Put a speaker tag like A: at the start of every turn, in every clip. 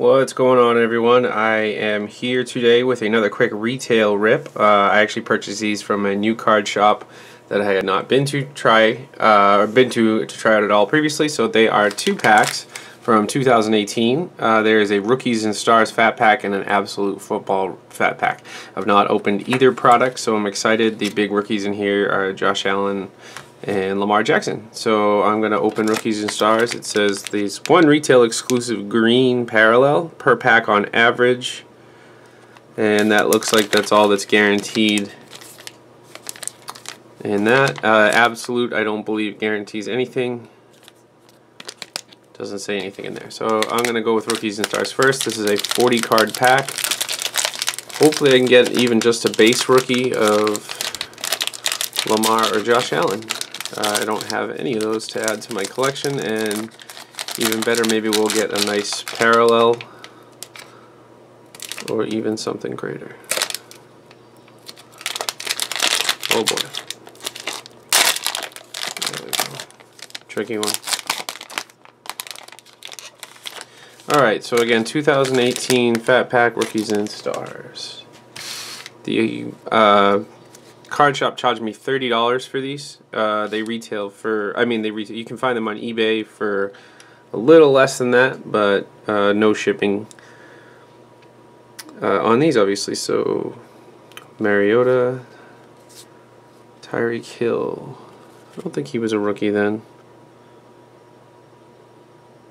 A: What's going on everyone? I am here today with another quick retail rip. Uh, I actually purchased these from a new card shop that I had not been to try, uh, been to to try out at all previously. So they are two packs from 2018. Uh, there is a Rookies and Stars Fat Pack and an Absolute Football Fat Pack. I've not opened either product, so I'm excited. The big rookies in here are Josh Allen and Lamar Jackson. So I'm going to open Rookies and Stars. It says these one retail exclusive green parallel per pack on average. And that looks like that's all that's guaranteed. And that uh, absolute, I don't believe guarantees anything. Doesn't say anything in there. So I'm going to go with Rookies and Stars first. This is a 40 card pack. Hopefully I can get even just a base rookie of Lamar or Josh Allen. Uh, I don't have any of those to add to my collection and even better maybe we'll get a nice parallel or even something greater. Oh boy. There we go. Tricky one. Alright, so again, 2018 Fat Pack Rookies and Stars. The uh, card shop charged me thirty dollars for these. Uh, they retail for, I mean, they retail. You can find them on eBay for a little less than that, but uh, no shipping uh, on these, obviously. So Mariota, Tyreek Hill. I don't think he was a rookie then.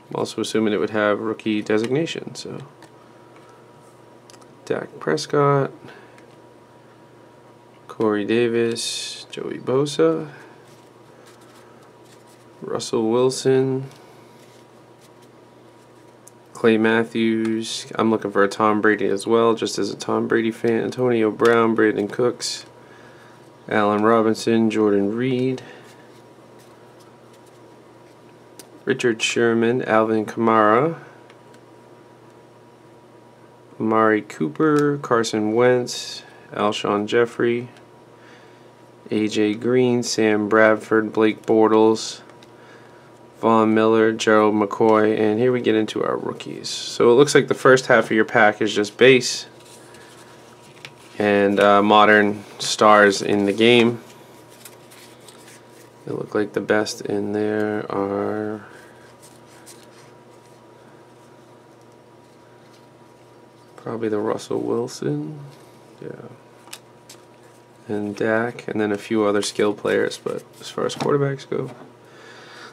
A: I'm also assuming it would have rookie designation. So Dak Prescott. Corey Davis, Joey Bosa, Russell Wilson, Clay Matthews. I'm looking for a Tom Brady as well, just as a Tom Brady fan. Antonio Brown, Brandin Cooks, Allen Robinson, Jordan Reed, Richard Sherman, Alvin Kamara, Amari Cooper, Carson Wentz, Alshon Jeffery, AJ Green, Sam Bradford, Blake Bortles, Von Miller, Gerald McCoy, and here we get into our rookies. So it looks like the first half of your pack is just base and uh, modern stars in the game. They look like the best in there are probably the Russell Wilson. Yeah and Dak, and then a few other skill players. But as far as quarterbacks go,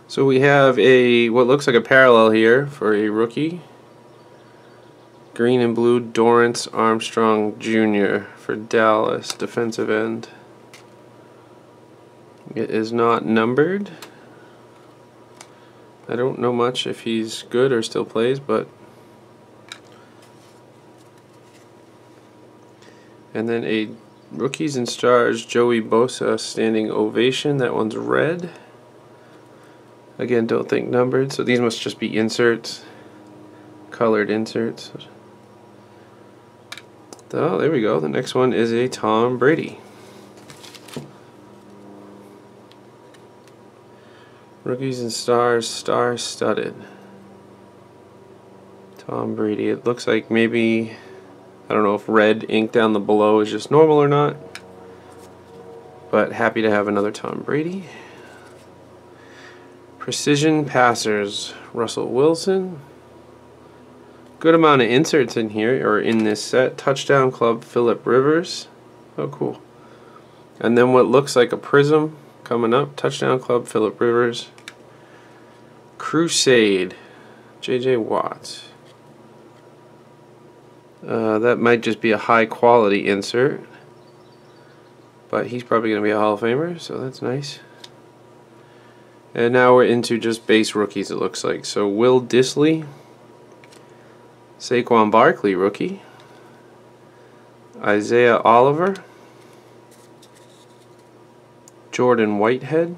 A: so we have a what looks like a parallel here for a rookie. Green and blue Dorance Armstrong Jr. for Dallas, defensive end. It is not numbered. I don't know much if he's good or still plays, but and then a Rookies and Stars, Joey Bosa, standing ovation. That one's red. Again, don't think numbered, so these must just be inserts, colored inserts. Oh, there we go. The next one is a Tom Brady. Rookies and Stars, star studded. Tom Brady. It looks like maybe I don't know if red ink down the below is just normal or not. But happy to have another Tom Brady. Precision passers, Russell Wilson. Good amount of inserts in here, or in this set. Touchdown Club, Philip Rivers. Oh, cool. And then what looks like a prism coming up. Touchdown Club, Philip Rivers. Crusade, J.J. Watts. Uh, that might just be a high quality insert. But he's probably going to be a Hall of Famer, so that's nice. And now we're into just base rookies, it looks like. So Will Dissly, Saquon Barkley, rookie. Isaiah Oliver, Jordan Whitehead,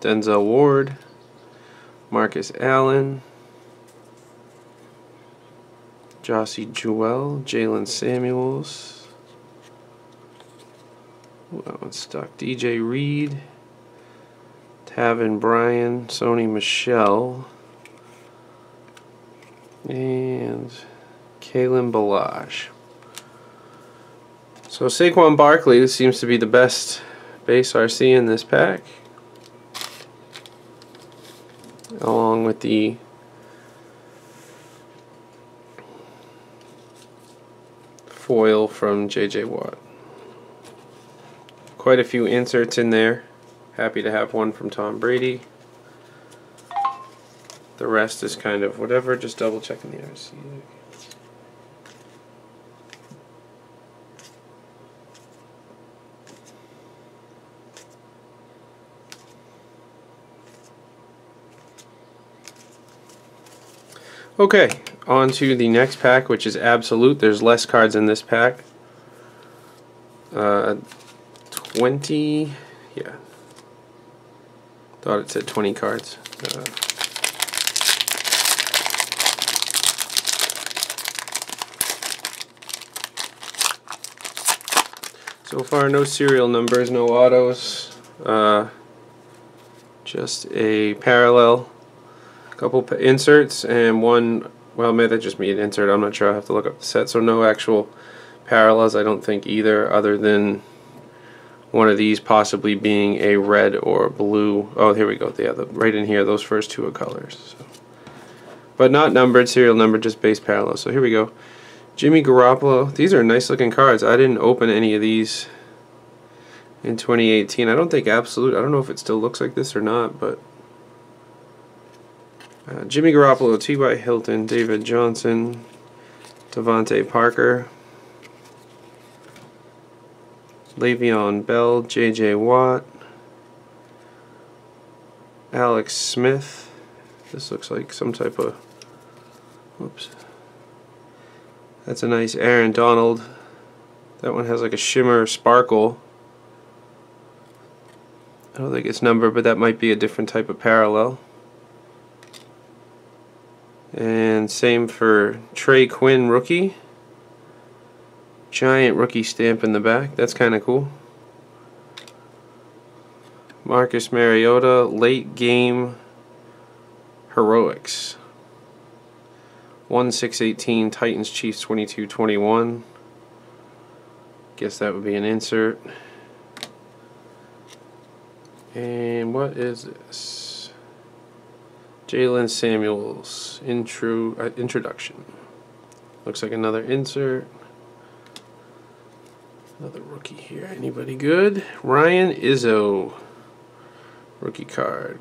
A: Denzel Ward, Marcus Allen, Josey Jewell, Jaylen Samuels. Ooh, that one's stuck. DJ Reed, Taven Bryan, Sony Michel, And Kalen Ballage. So Saquon Barkley seems to be the best base RC in this pack. Along with the foil from JJ Watt. Quite a few inserts in there. Happy to have one from Tom Brady. The rest is kind of whatever, just double checking the RC. Okay, on to the next pack, which is Absolute. There's less cards in this pack. Uh, 20, yeah. Thought it said 20 cards. Uh, so far, no serial numbers, no autos. Uh, just a parallel couple inserts and one well maybe that just me an insert. I'm not sure. I have to look up the set. So no actual parallels I don't think either other than one of these possibly being a red or blue. Oh here we go. Yeah the, right in here. Those first two are colors so. but not numbered serial number just base parallel. So here we go. Jimmy Garoppolo. These are nice looking cards. I didn't open any of these in 2018 I don't think absolute I don't know if it still looks like this or not but uh, Jimmy Garoppolo, T.Y. Hilton, David Johnson, DeVante Parker, Le'Veon Bell, J.J. Watt, Alex Smith. This looks like some type of. Whoops. That's a nice Aaron Donald. That one has like a shimmer sparkle. I don't think it's numbered, but that might be a different type of parallel. And same for Trey Quinn rookie. Giant rookie stamp in the back. That's kind of cool. Marcus Mariota, late game heroics. 1 6 18, Titans Chiefs 22 21. Guess that would be an insert. And what is this? Jaylen Samuels intro uh, introduction. Looks like another insert. Another rookie here. Anybody good? Ryan Izzo. Rookie card.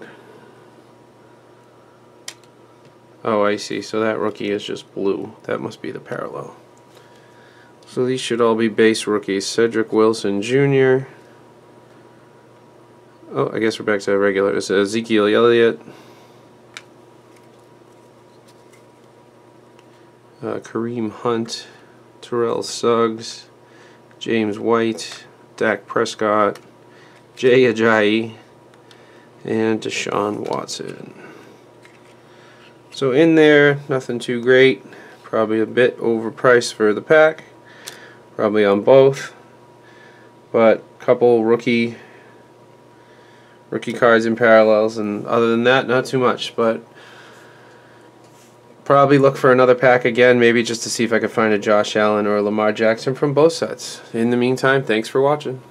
A: Oh, I see. So that rookie is just blue. That must be the parallel. So these should all be base rookies. Cedric Wilson Jr. Oh, I guess we're back to regular. It's Ezekiel Elliott. Kareem Hunt, Terrell Suggs, James White, Dak Prescott, Jay Ajayi, and Deshaun Watson. So in there, nothing too great. Probably a bit overpriced for the pack. Probably on both. But couple rookie rookie cards in parallels and other than that not too much but probably look for another pack again, maybe just to see if I could find a Josh Allen or a Lamar Jackson from both sets. In the meantime, thanks for watching.